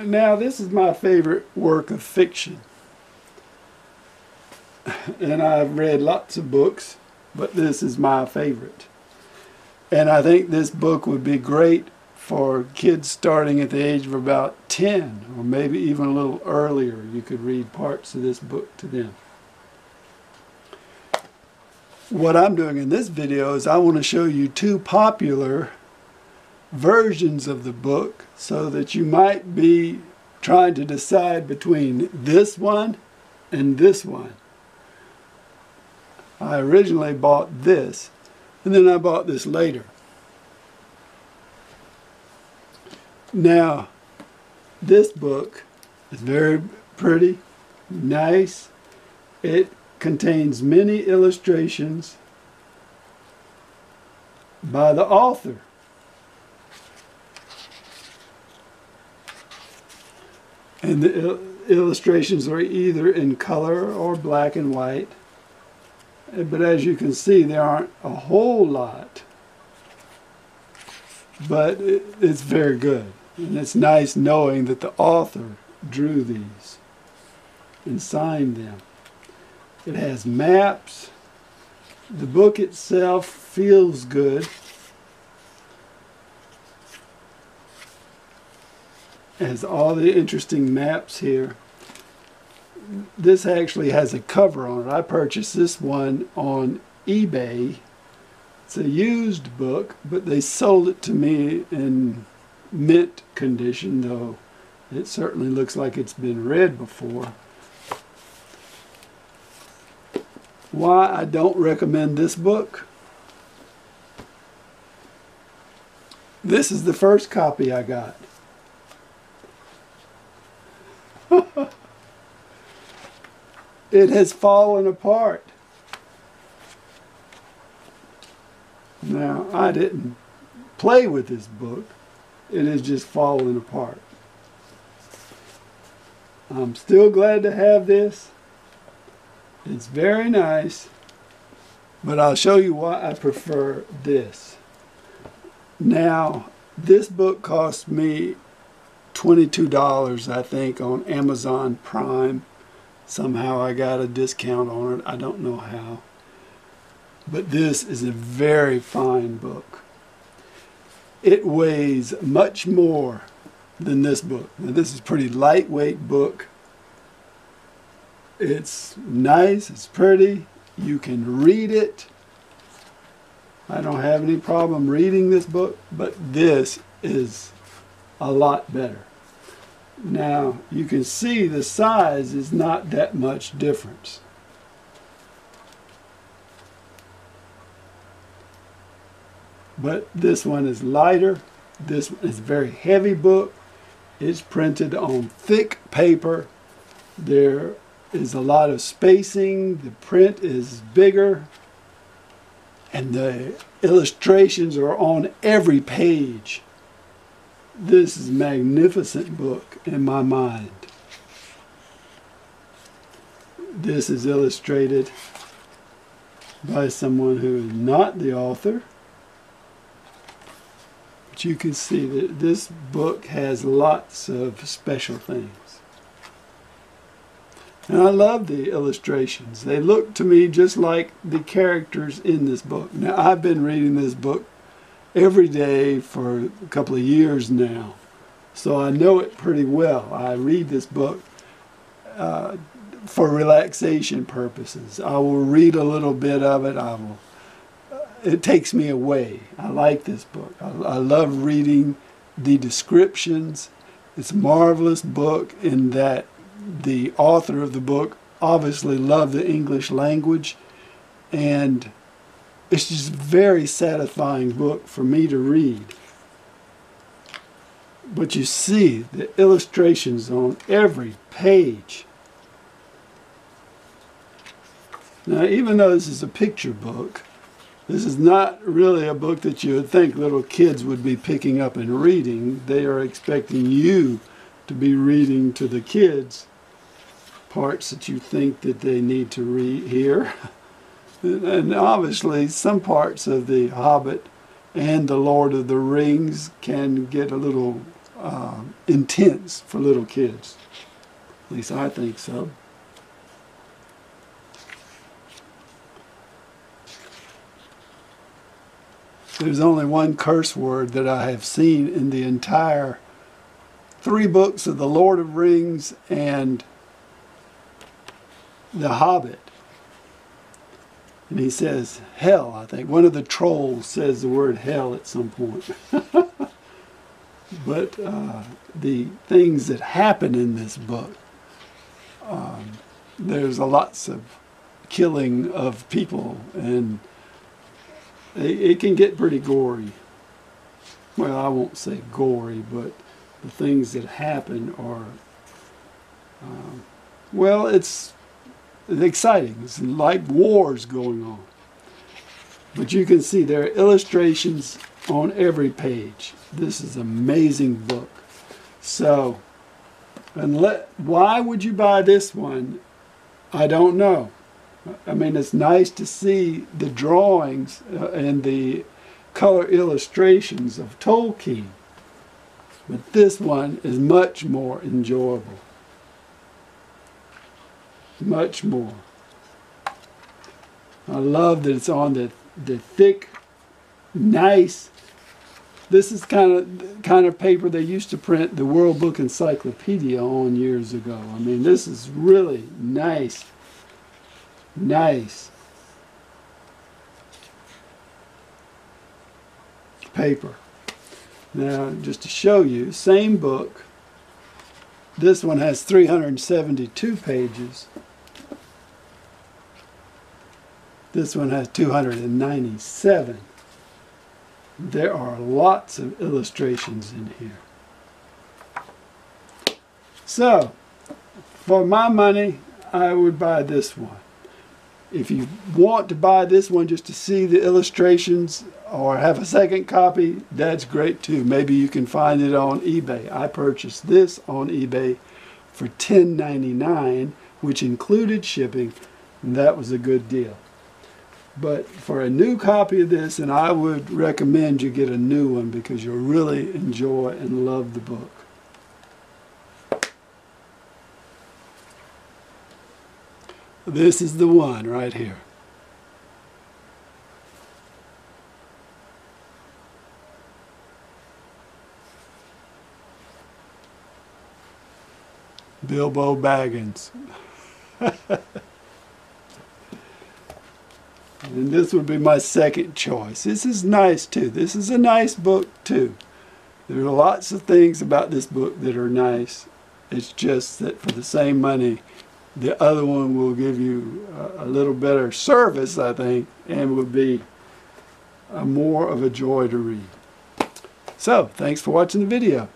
Now, this is my favorite work of fiction. And I've read lots of books, but this is my favorite. And I think this book would be great for kids starting at the age of about 10 or maybe even a little earlier. You could read parts of this book to them. What I'm doing in this video is I want to show you two popular versions of the book so that you might be trying to decide between this one and this one. I originally bought this and then I bought this later. Now, this book is very pretty, nice. It contains many illustrations by the author. And the il illustrations are either in color or black and white. Eh, but as you can see, there aren't a whole lot. But it, it's very good. And it's nice knowing that the author drew these and signed them. It has maps. The book itself feels good. Has all the interesting maps here. This actually has a cover on it. I purchased this one on eBay. It's a used book, but they sold it to me in mint condition, though it certainly looks like it's been read before. Why I don't recommend this book? This is the first copy I got. it has fallen apart. Now, I didn't play with this book it is just falling apart. I'm still glad to have this. It's very nice, but I'll show you why I prefer this. Now, this book cost me $22, I think, on Amazon Prime. Somehow I got a discount on it. I don't know how. But this is a very fine book. It weighs much more than this book. Now, this is a pretty lightweight book. It's nice, it's pretty, you can read it. I don't have any problem reading this book, but this is a lot better. Now, you can see the size is not that much difference. but this one is lighter. This is a very heavy book. It's printed on thick paper. There is a lot of spacing. The print is bigger. And the illustrations are on every page. This is a magnificent book in my mind. This is illustrated by someone who is not the author. But you can see that this book has lots of special things. And I love the illustrations. They look to me just like the characters in this book. Now, I've been reading this book every day for a couple of years now. So I know it pretty well. I read this book uh, for relaxation purposes. I will read a little bit of it. I will it takes me away. I like this book. I, I love reading the descriptions. It's a marvelous book in that the author of the book obviously loved the English language and it's just a very satisfying book for me to read. But you see the illustrations on every page. Now, even though this is a picture book, this is not really a book that you would think little kids would be picking up and reading. They are expecting you to be reading to the kids parts that you think that they need to read here. and obviously some parts of The Hobbit and The Lord of the Rings can get a little uh, intense for little kids. At least I think so. There's only one curse word that I have seen in the entire three books of The Lord of Rings and The Hobbit. And he says, hell, I think. One of the trolls says the word hell at some point. but uh, the things that happen in this book, um, there's a lots of killing of people and it, it can get pretty gory. Well, I won't say gory, but the things that happen are, um, well, it's, it's exciting. It's like wars going on. But you can see there are illustrations on every page. This is an amazing book. So, and let, why would you buy this one? I don't know. I mean, it's nice to see the drawings uh, and the color illustrations of Tolkien. But this one is much more enjoyable. Much more. I love that it's on the, the thick, nice, this is kind of kind of paper they used to print the World Book Encyclopedia on years ago. I mean, this is really nice Nice. Paper. Now, just to show you, same book. This one has 372 pages. This one has 297. There are lots of illustrations in here. So, for my money, I would buy this one. If you want to buy this one just to see the illustrations or have a second copy, that's great too. Maybe you can find it on eBay. I purchased this on eBay for $10.99, which included shipping, and that was a good deal. But for a new copy of this, and I would recommend you get a new one because you'll really enjoy and love the book. This is the one right here. Bilbo Baggins. and this would be my second choice. This is nice too. This is a nice book too. There are lots of things about this book that are nice. It's just that for the same money, the other one will give you a, a little better service, I think, and would be a more of a joy to read. So, thanks for watching the video.